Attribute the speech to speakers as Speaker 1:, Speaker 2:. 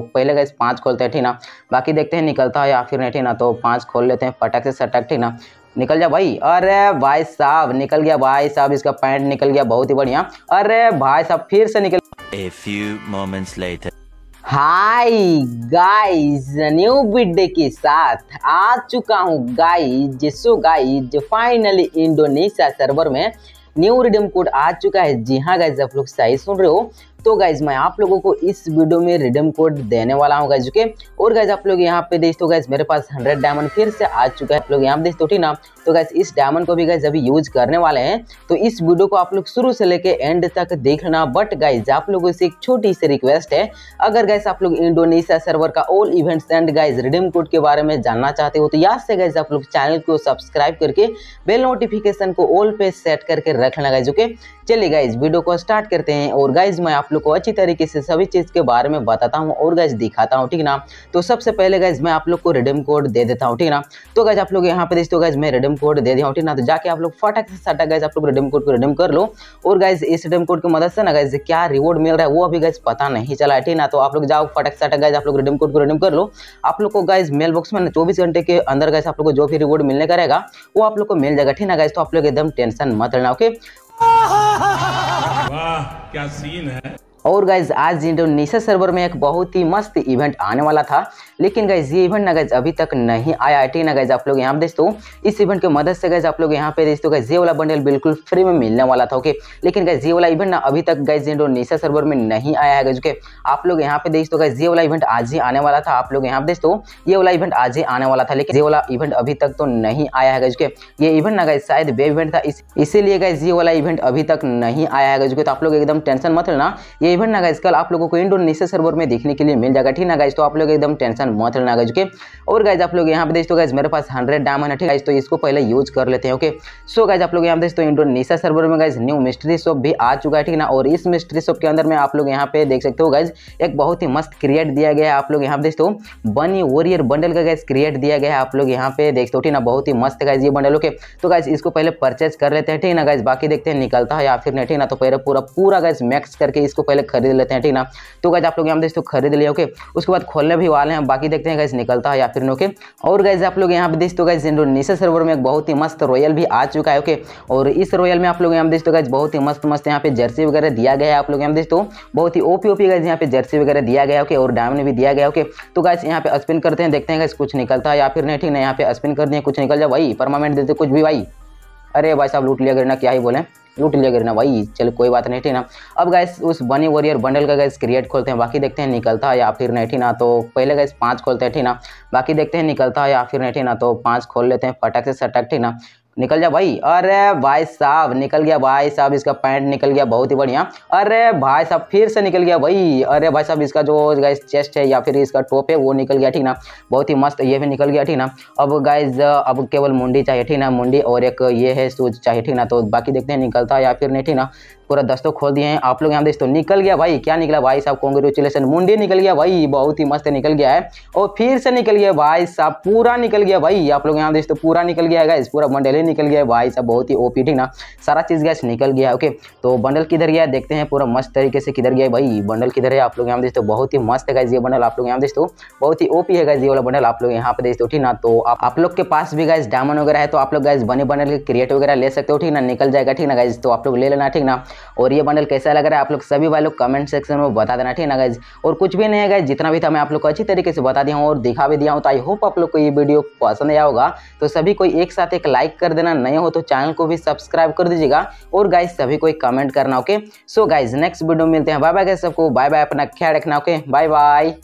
Speaker 1: पहले गैस पाँच खोलते हैं ठीक ना? बाकी देखते हैं निकलता है या फिर नहीं ठीक ना? तो पाँच खोल लेते हैं पटक से सटक ठीक ना? निकल जा भाई। अरे भाई साहब निकल गया भाई साहब इसका पैंट निकल गया बहुत ही बढ़िया। अरे भाई साहब फिर से निकल
Speaker 2: A few moments later.
Speaker 1: Hi guys new video के साथ आ चुका हूँ गाइस जिसो गाइस फाइनली इंडोनेशिया सर्वर में न्यू रिडीम कोड आ चुका है। जी हाँ गाइस आप लोग सही सुन रहे हो। तो गाइज़ मैं आप लोगों को इस वीडियो में रिडीम कोड देने वाला हूँ गाइज़ ओके और गाइज़ आप लोग यहाँ पे देख तो गाइज़ मेरे पास 100 डायमंड फिर से आ चुका है। आप लोग यहाँ देख तो ठीक ना? तो गाइज़ इस डायमंड को भी गाइज़ अभी यूज़ करने वाले हैं। तो इस वीडियो को आप लोग शुरू से लेके एंड तक देख लेना। बट गाइज़ आप लोगों से एक छोटी सी रिक्वेस्ट है। अगर गाइज़ आप लोग इंडोनेशिया सर्वर का all events and guys redeem code के बारे में जानना चाहते हो तो यहाँ से गाइज़ आप लोग चैनल को सब्सक्राइब करके बेल नोटिफिकेशन को ऑल पे सेट करके रख लेना गाइज़ ओके चलिए गाइज़ वीडियो को स्टार्ट करते हैं और गाइज़ मैं आप लोग को अच्छी तरीके से सभी चीज़ के बारे में बताता हूँ और गाइज़ दिखाता हूँ ठीक ना तो सबसे पहले गाइज़ मैं आप लोग को रिडीम कोड दे देता हूँ ठीक ना तो गाइज़ आप लोग यहाँ पे देखते हो गाइज़ मैं रिडीम कोड दे दिया हूँ ठीक ना तो जाके आप लोग फटाक से सटा गाइज़ आप लोग रिडीम कोड को रिडीम कर लो और गाइज़ इस रिडीम कोड की मदद से ना गाइज़ क्या रिवॉर्ड मिल रहा है वो अभी गाइज़ पता नहीं चला है ठीक ना तो आप लोग जाओ फटाक से गाइज़ आप लोग रिडीम कोड को रिडीम कर लो आप लोग को गाइज़ मेल बॉक्स में चौबीस घंटे के अंदर गाइज़ आप लोग को जो भी रिवॉर्ड मिलने का रहेगा वो आप लोग को मिल जाएगा ठीक ना गाइज़ तो आप लोग एकदम टेंशन मत लेना ओके
Speaker 3: वाह क्या सीन है?
Speaker 1: और गाइज़ आज इंडोनेशिया सर्वर में एक बहुत ही मस्त इवेंट आने वाला था। लेकिन गाइज़ ये इवेंट ना गाइज़ अभी तक नहीं आया। है ना गाइज़ आप लोग यहाँ देख दो इस इवेंट की मदद से गाइज़ आप लोग यहाँ पे देख दो गाइज़ ये वाला बंडल बिल्कुल फ्री में मिलने वाला था ओके लेकिन गाइज़ ये वाला इवेंट ना अभी तक गाइज़ इंडोनेशिया सर्वर में नहीं आया है गाइज़ ओके आप लोग यहाँ पे देख दो गाइज़ ये वाला इवेंट आज ही आने वाला था। आप लोग यहाँ देख दो ये वाला इवेंट आज ही आने वाला था, लेकिन ये वाला इवेंट अभी तक तो नहीं आया है गाइज़ ओके ये इवेंट ना गाइज़ शायद वे इवेंट था इसीलिए गाइज़ ये वाला इवेंट अभी तक नहीं आया है गाइज़ ओके तो आप लोग एकदम टेंशन मत लेना। ये इवेंट ना गाइज़ कल आप लोगों को इंडोनेशिया सर्वर में देखने के लिए मिल जाएगा, ठीक ना गाइज़ तो आप लोग एकदम टेंशन मत लेना गाइज़ ओके और गाइज़ आप लोग यहाँ पे देख तो गाइज़ मेरे पास हंड्रेड डायमंड है, ठीक है तो इसको पहले यूज़ कर लेते हैं ओके सो गाइज़ आप लोग यहाँ पे देख तो इंडोनेशिया सर्वर में गाइज़ न्यू मिस्ट्री शॉप भी आ चुका है, ठीक ना? और इस मिस्ट्री शॉप के अंदर में आप लोग यहाँ पे देख सकते हो गाइज़ एक बहुत ही मस्त क्रिएट दिया गया है, आप लोग यहाँ पे देखते बनी वॉरियर बंडल का गाइज़ क्रिएट दिया गया है, आप लोग यहाँ पे देखते हो ठीक ना? बहुत ही मस्त गाइज़ ये बंडल ओके तो गाइज़ इसको पहले परचेज कर लेते हैं, ठीक ना गाइज़ बाकी देखते हैं, निकलता है या फिर नहीं, ठीक ना? तो पहले पूरा पूरा गाइज़ मैक्स करके इसको पहले खरीद लेते हैं, ठीक ना? तो गाइज़ आप लोग यहाँ पे देखते हो खरीद लिया ओके उसके बाद खोलने भी वाले हैं, बाकी देखते हैं गाइज़ निकलता है या फिर ओके और गाइज़ आप लोग यहाँ पे हो गाइज़ इंडोनेशिया सर्वर में एक बहुत ही मस्त रॉयल भी आ चुका है ओके और इस रॉयल में आप लोग यहाँ पे हो गाइज़ बहुत ही मस्त मस्त यहाँ पे जर्सी वगैरह दिया गया है, आप लोग यहाँ पे देखते हो बहुत ही ओपी ओपी गाइज़ यहाँ पे जर्सी वगैरह दिया गया ओके और डायमंड भी दिया गया ओके तो गाइज़ यहाँ पे स्पिन करते हैं, देखते हैं गाइज़ कुछ निकलता है या फिर नहीं, ठीक ना? यहाँ पे स्पिन कर दिए, कुछ निकल जाए, भाई परमानेंट देते कुछ भी, भाई। अरे भाई साहब, लूट लिया गिरना क्या ही बोले? लूट लिया गिरना भाई, चलो कोई बात नहीं, ठीक ना? अब गैस उस बनी वॉरियर बंडल का गैस क्रिएट खोलते हैं, बाकी देखते हैं निकलता है या फिर नहीं, ठीक ना? तो पहले गैस पाँच खोलते हैं, ठीक ना? बाकी देखते हैं निकलता है या फिर नहीं, ठीक ना? तो पाँच खोल लेते हैं, फटक से सटक ठीक ना? निकल जा भाई। अरे भाई साहब, निकल गया भाई साहब, इसका पैंट निकल गया, बहुत ही बढ़िया। अरे भाई साहब, फिर से निकल गया भाई। अरे भाई साहब, इसका जो गाइस चेस्ट है या फिर इसका टोप है, वो निकल गया, ठीक ना? बहुत ही मस्त, ये भी निकल गया, ठीक ना? अब गाइज़ अब केवल मुंडी चाहिए, ठीक ना? मुंडी और एक ये है सूज चाहिए, ठीक ना? तो बाकी देखते हैं, निकलता या फिर नहीं, ठीक ना? पूरा दस्तों खोल दिए हैं, आप लोग यहाँ देखते हो निकल गया भाई। क्या निकला भाई साहब? कॉन्ग्रेचुलेसन मुंडी निकल गया भाई, बहुत ही मस्त निकल गया है। और फिर से निकल गया भाई साहब, पूरा निकल गया भाई। आप लोग यहाँ देखते हो पूरा निकल गया है पूरा बंडल ही निकल गया है। भाई साहब, बहुत ही ओपी ठीक ना? सारा चीज़ गैस निकल गया ओके तो बंडल किधर गया देखते हैं, पूरा मस्त तरीके से किधर गया भाई बंडल किधर है? आप लोग यहाँ देखते हो, बहुत ही मस्त है ये बंडल आप लोग यहाँ देखते हो। बहुत ही ओपी है ये वाला बंडल आप लोग यहाँ पे देखते हो, ठीक ना? तो आप लोग के पास भी गाइज़ डायमंड वगैरह है तो आप लोग गाइज़ बने बंडल के क्रिएट वगैरह ले सकते हो, ठीक ना? निकल जाएगा, ठीक ना गाइज़ तो आप लोग ले लेना, ठीक ना? और ये बंडल कैसा लग रहा है? आप लोग सभी वालों कमेंट सेक्शन में बता देना, ठीक ना गाइज़ और कुछ भी नहीं है गाइज़ जितना भी था मैं आप लोग को अच्छी तरीके से बता दिया हूँ और दिखा भी दिया हूँ तो आई होप आप लोग को ये वीडियो पसंद आया होगा। तो सभी कोई एक साथ एक लाइक कर देना नए हो तो चैनल को भी सब्सक्राइब कर दीजिएगा। और गाइज़ सभी को एक कमेंट करना okay so guys next video मिलते हैं। बाय बाय गाइज़ सबको। बाय बाय अपना ख्याल रखना ओके बाय बाय